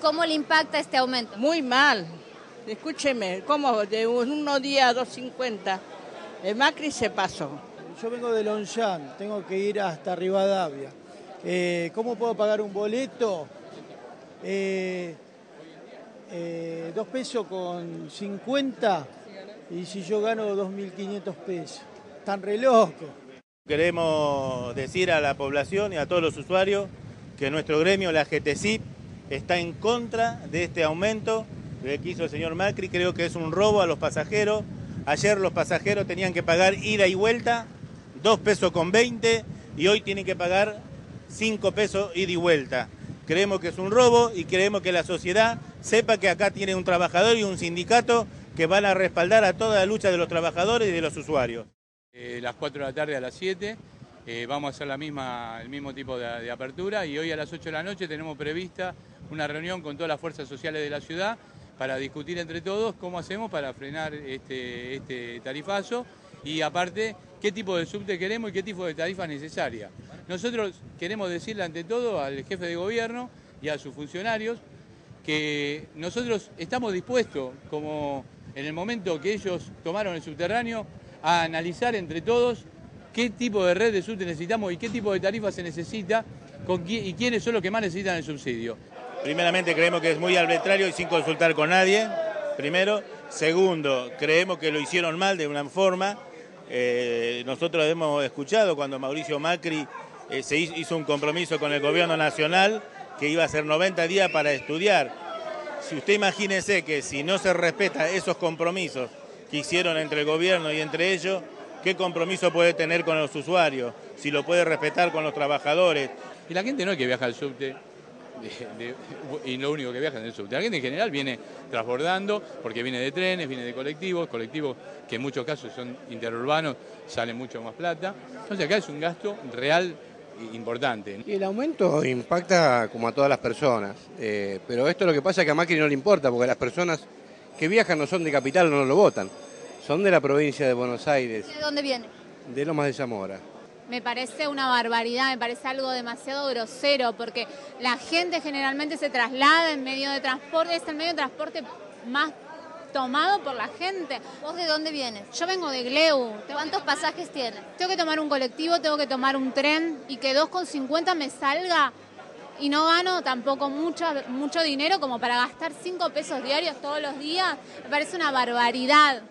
¿Cómo le impacta este aumento? Muy mal. Escúcheme, ¿cómo de unos días a 2.50? El Macri se pasó. Yo vengo de Longchamp, tengo que ir hasta Rivadavia. Eh, ¿Cómo puedo pagar un boleto? Eh, eh, dos pesos con 50 y si yo gano 2.500 pesos. Están re locos. Queremos decir a la población y a todos los usuarios que nuestro gremio, la GTCIP, está en contra de este aumento que hizo el señor Macri. Creo que es un robo a los pasajeros. Ayer los pasajeros tenían que pagar ida y vuelta, 2 pesos con 20, y hoy tienen que pagar 5 pesos ida y vuelta. Creemos que es un robo y creemos que la sociedad sepa que acá tiene un trabajador y un sindicato que van a respaldar a toda la lucha de los trabajadores y de los usuarios. Eh, las 4 de la tarde a las 7 eh, vamos a hacer la misma, el mismo tipo de, de, apertura y hoy a las 8 de la noche tenemos prevista una reunión con todas las fuerzas sociales de la ciudad para discutir entre todos cómo hacemos para frenar este, este tarifazo y aparte qué tipo de subte queremos y qué tipo de tarifa necesaria. Nosotros queremos decirle ante todo al jefe de gobierno y a sus funcionarios que nosotros estamos dispuestos, como en el momento que ellos tomaron el subterráneo, a analizar entre todos qué tipo de red de subte necesitamos y qué tipo de tarifa se necesita con y quiénes son los que más necesitan el subsidio. Primeramente creemos que es muy arbitrario y sin consultar con nadie, primero. Segundo, creemos que lo hicieron mal de una forma. Eh, nosotros hemos escuchado cuando Mauricio Macri eh, se hizo un compromiso con el gobierno nacional que iba a ser 90 días para estudiar. Si usted imagínese que si no se respeta esos compromisos que hicieron entre el gobierno y entre ellos, ¿qué compromiso puede tener con los usuarios? Si lo puede respetar con los trabajadores. Y la gente no es que viaja al subte de, de, y lo único que viaja en el subte. La gente en general viene transbordando porque viene de trenes, viene de colectivos, colectivos que en muchos casos son interurbanos, salen mucho más plata. Entonces acá es un gasto real importante. Y el aumento impacta como a todas las personas, eh, pero esto lo que pasa es que a Macri no le importa, porque las personas que viajan no son de capital, no lo votan, son de la provincia de Buenos Aires. ¿De dónde viene? De Lomas de Zamora. Me parece una barbaridad, me parece algo demasiado grosero, porque la gente generalmente se traslada en medio de transporte, es el medio de transporte más tomado por la gente. ¿Vos de dónde vienes? Yo vengo de Gleu. ¿Cuántos pasajes tienes? Tengo que tomar un colectivo, tengo que tomar un tren y que 2,50 me salga y no gano tampoco mucho, mucho dinero como para gastar 5 pesos diarios todos los días. Me parece una barbaridad.